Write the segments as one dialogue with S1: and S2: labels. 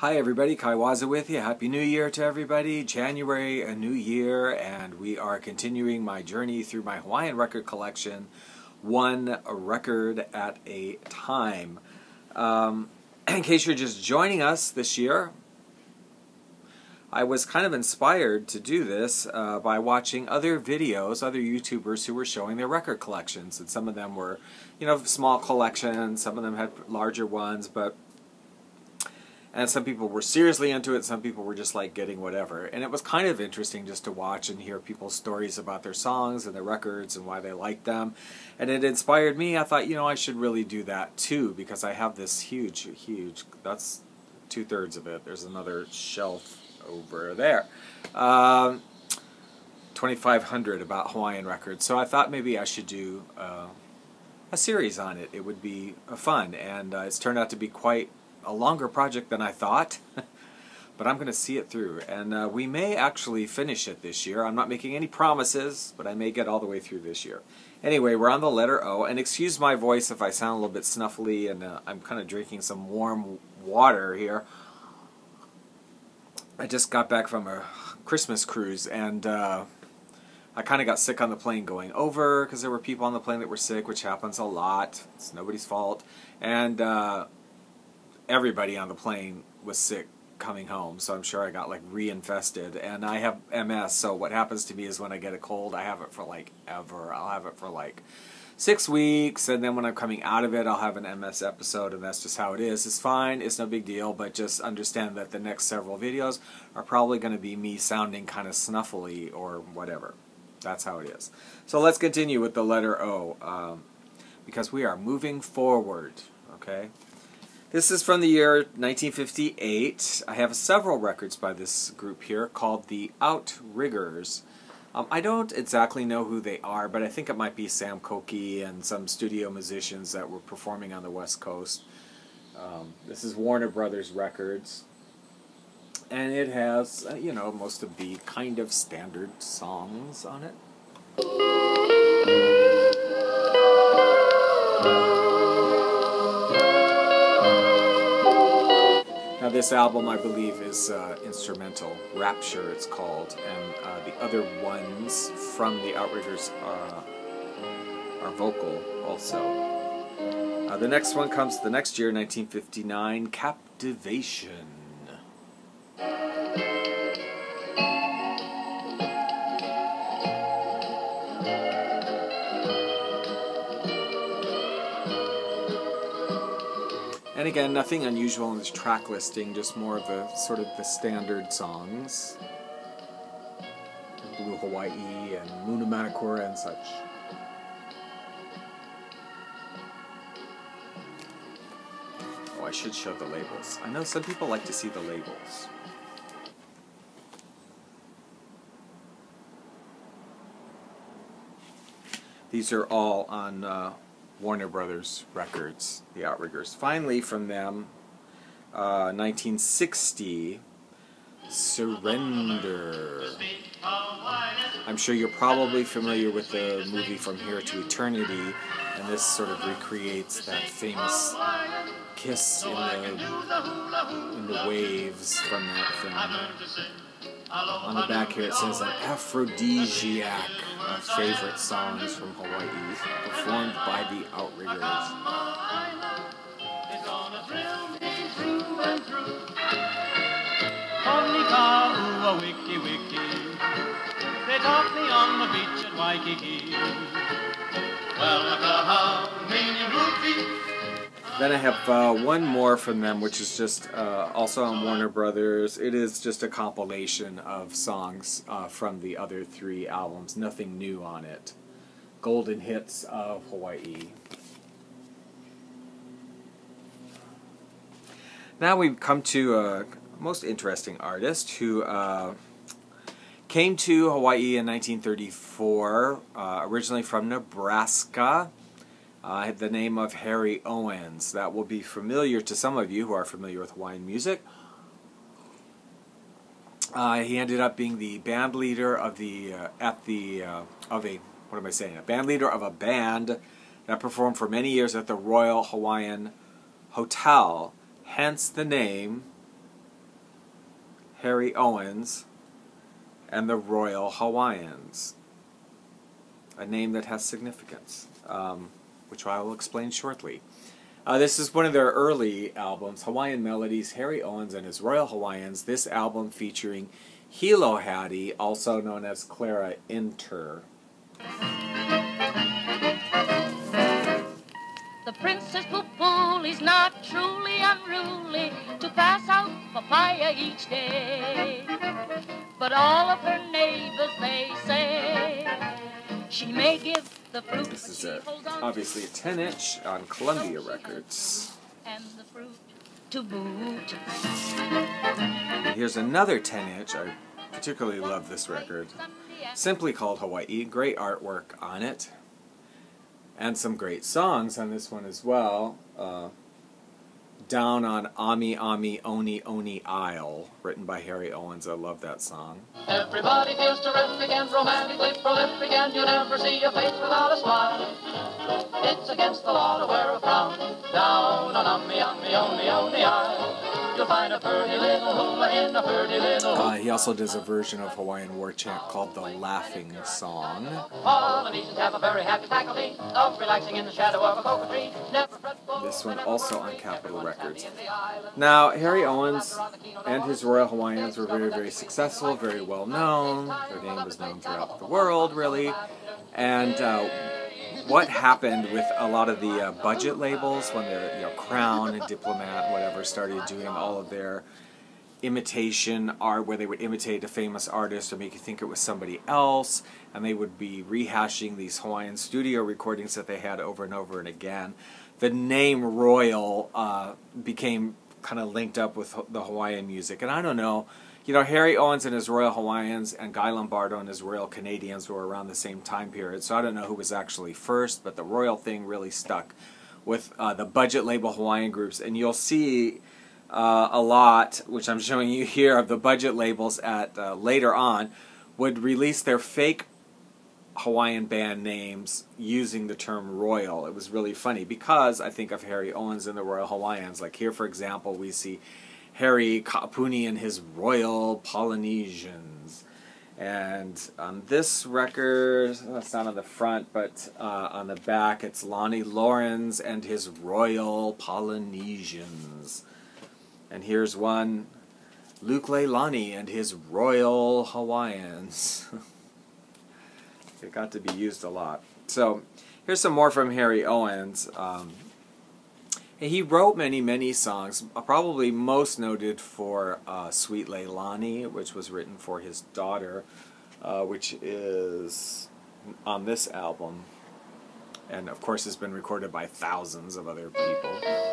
S1: Hi everybody, Kaiwaza with you. Happy New Year to everybody. January, a new year, and we are continuing my journey through my Hawaiian record collection, one record at a time. Um, in case you're just joining us this year, I was kind of inspired to do this uh, by watching other videos, other YouTubers who were showing their record collections, and some of them were, you know, small collections, some of them had larger ones, but and some people were seriously into it some people were just like getting whatever. And it was kind of interesting just to watch and hear people's stories about their songs and their records and why they liked them. And it inspired me. I thought you know i should really do that too because i have this huge huge that's two-thirds of it. There's another shelf over there. Um, 2500 about hawaiian records. So i thought maybe i should do uh, a series on it. It would be fun. And uh, it's turned out to be quite a longer project than I thought, but I'm going to see it through. And uh, we may actually finish it this year. I'm not making any promises, but I may get all the way through this year. Anyway, we're on the letter O, and excuse my voice if I sound a little bit snuffly, and uh, I'm kind of drinking some warm water here. I just got back from a Christmas cruise, and uh, I kind of got sick on the plane going over because there were people on the plane that were sick, which happens a lot. It's nobody's fault. And uh, everybody on the plane was sick coming home, so I'm sure I got like reinfested. And I have MS, so what happens to me is when I get a cold, I have it for like ever. I'll have it for like six weeks, and then when I'm coming out of it, I'll have an MS episode, and that's just how it is. It's fine, it's no big deal, but just understand that the next several videos are probably going to be me sounding kind of snuffly or whatever. That's how it is. So let's continue with the letter O, um, because we are moving forward, okay? This is from the year 1958. I have several records by this group here called the Outriggers. Um, I don't exactly know who they are, but I think it might be Sam Koki and some studio musicians that were performing on the West Coast. Um, this is Warner Brothers Records. And it has, uh, you know, most of the kind of standard songs on it. This album, I believe, is uh, instrumental. Rapture, it's called, and uh, the other ones from the Outriggers are, are vocal also. Uh, the next one comes the next year, 1959, Captivation. And again, nothing unusual in this track listing, just more of the sort of the standard songs. Blue Hawaii and Luna Manakura and such. Oh, I should show the labels. I know some people like to see the labels. These are all on uh, Warner Brothers Records, the Outriggers. Finally, from them, uh, 1960, Surrender. I'm sure you're probably familiar with the movie From Here to Eternity, and this sort of recreates that famous kiss in the, in the waves from that film. On the back here it says an aphrodisiac of favorite songs from Hawaii, performed by the Outriggers. They taught me on the beach at Waikiki. Well, then I have uh, one more from them, which is just uh, also on Warner Brothers. It is just a compilation of songs uh, from the other three albums. Nothing new on it. Golden hits of Hawaii. Now we've come to a most interesting artist who uh, came to Hawaii in 1934, uh, originally from Nebraska uh, the name of Harry Owens. That will be familiar to some of you who are familiar with Hawaiian music. Uh, he ended up being the band leader of the uh, at the uh, of a what am I saying? A band leader of a band that performed for many years at the Royal Hawaiian Hotel. Hence the name Harry Owens and the Royal Hawaiians. A name that has significance, um, which I will explain shortly. Uh, this is one of their early albums, Hawaiian Melodies, Harry Owens and his Royal Hawaiians. This album featuring Hilo Hattie, also known as Clara Inter.
S2: The Princess Pupuli's not truly unruly to pass out papaya each day. But all of her neighbors, they say, she may give the fruit.
S1: This is a, obviously a 10 inch on Columbia Records.
S2: And the fruit to boot.
S1: And here's another 10 inch. I particularly love this record. Simply called Hawaii. Great artwork on it and some great songs on this one as well. Uh, Down on Ami Ami Oni Oni Isle, written by Harry Owens. I love that song.
S3: Everybody feels terrific and romantically prolific, and you never see a face without a smile. It's against the law to wear a frown. Down on Ami Ami Oni Oni Isle. You'll find a pretty little hula in a pretty little
S1: uh, He also does a version of Hawaiian War Chant called the Laughing Song.
S3: Polynesians have a very happy faculty of relaxing in the shadow of a cocoa tree.
S1: This one also on Capitol Records. Now, Harry Owens and his Royal Hawaiians were very, very successful, very well known. Their name was known throughout the world, really. And uh, what happened with a lot of the uh, budget labels when the you know Crown and Diplomat whatever started doing all of their imitation art where they would imitate a famous artist or make you think it was somebody else and they would be rehashing these Hawaiian studio recordings that they had over and over and again. The name Royal uh, became kind of linked up with the Hawaiian music and I don't know you know, Harry Owens and his Royal Hawaiians and Guy Lombardo and his Royal Canadians were around the same time period. So I don't know who was actually first, but the Royal thing really stuck with uh, the budget label Hawaiian groups. And you'll see uh, a lot, which I'm showing you here, of the budget labels at uh, later on would release their fake Hawaiian band names using the term royal. It was really funny because I think of Harry Owens and the Royal Hawaiians. Like here, for example, we see Harry Kapuni and his Royal Polynesians. And on this record, that's not on the front, but uh, on the back, it's Lonnie Lawrence and his Royal Polynesians. And here's one, Luke Leilani and his Royal Hawaiians. it got to be used a lot. So here's some more from Harry Owens. Um, he wrote many, many songs, uh, probably most noted for uh, Sweet Leilani, which was written for his daughter, uh, which is on this album, and of course has been recorded by thousands of other people.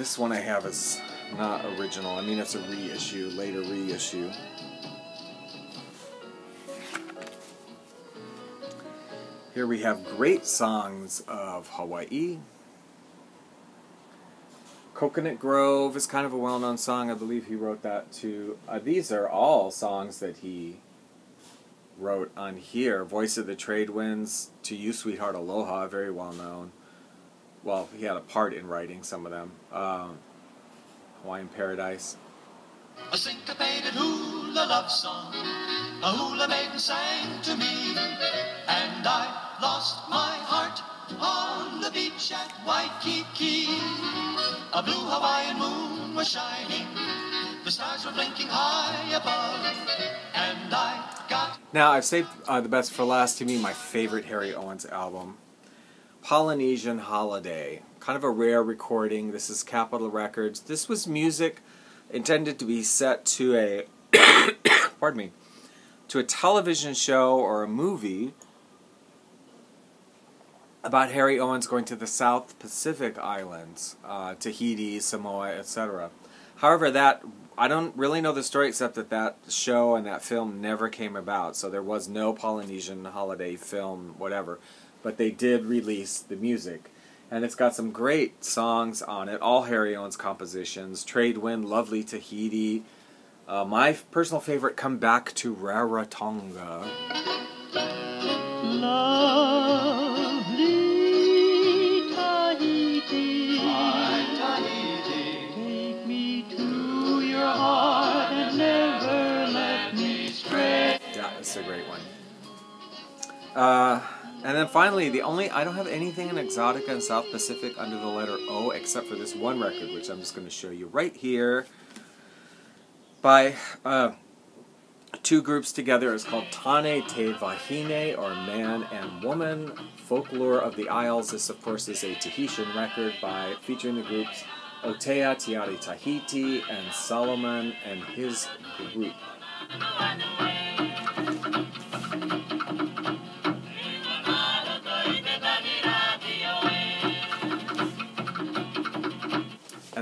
S1: This one I have is not original. I mean, it's a reissue, later reissue. Here we have great songs of Hawaii. Coconut Grove is kind of a well-known song. I believe he wrote that too. Uh, these are all songs that he wrote on here. Voice of the Trade Winds, To You Sweetheart Aloha, very well known well, he had a part in writing some of them. Um, Hawaiian Paradise.
S4: A syncopated hula love song, a hula maiden sang to me, and I lost my heart on the beach at Waikiki. A blue Hawaiian moon was shining, the stars were blinking high above, and I got.
S1: Now, I've saved uh, the best for last. To me, my favorite Harry Owens album Polynesian Holiday. Kind of a rare recording. This is Capitol Records. This was music intended to be set to a pardon me to a television show or a movie about Harry Owens going to the South Pacific Islands, uh, Tahiti, Samoa, etc. However, that I don't really know the story except that that show and that film never came about, so there was no Polynesian holiday film, whatever but they did release the music. And it's got some great songs on it, all Harry Owens compositions. Trade Wind, Lovely Tahiti. Uh, my personal favorite, Come Back to Rarotonga.
S5: Lovely Tahiti,
S4: My Tahiti,
S5: take me to your heart and never let me stray.
S1: Yeah, it's a great one. Uh, and then finally, the only I don't have anything in Exotica and South Pacific under the letter O except for this one record, which I'm just going to show you right here. By uh, two groups together. It's called Tane Te Vahine, or Man and Woman. Folklore of the Isles. This, of course, is a Tahitian record by featuring the groups Otea Tiari Tahiti and Solomon and his group.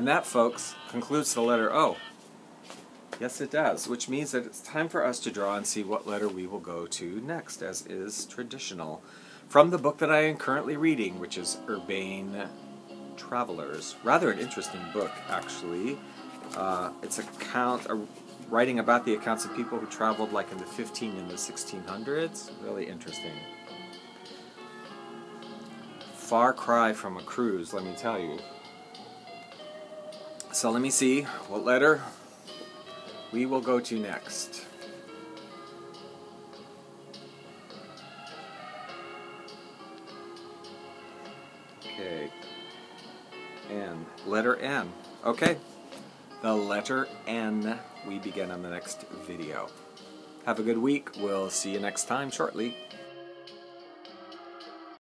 S1: That, folks, concludes the letter O. Yes, it does, which means that it's time for us to draw and see what letter we will go to next, as is traditional. From the book that I am currently reading, which is Urbane Travelers. Rather an interesting book, actually. Uh, it's account, uh, writing about the accounts of people who traveled like in the 15 and the 1600s. Really interesting. Far cry from a cruise, let me tell you. So let me see what letter we will go to next. Okay. N. Letter N. Okay. The letter N we begin on the next video. Have a good week. We'll see you next time shortly.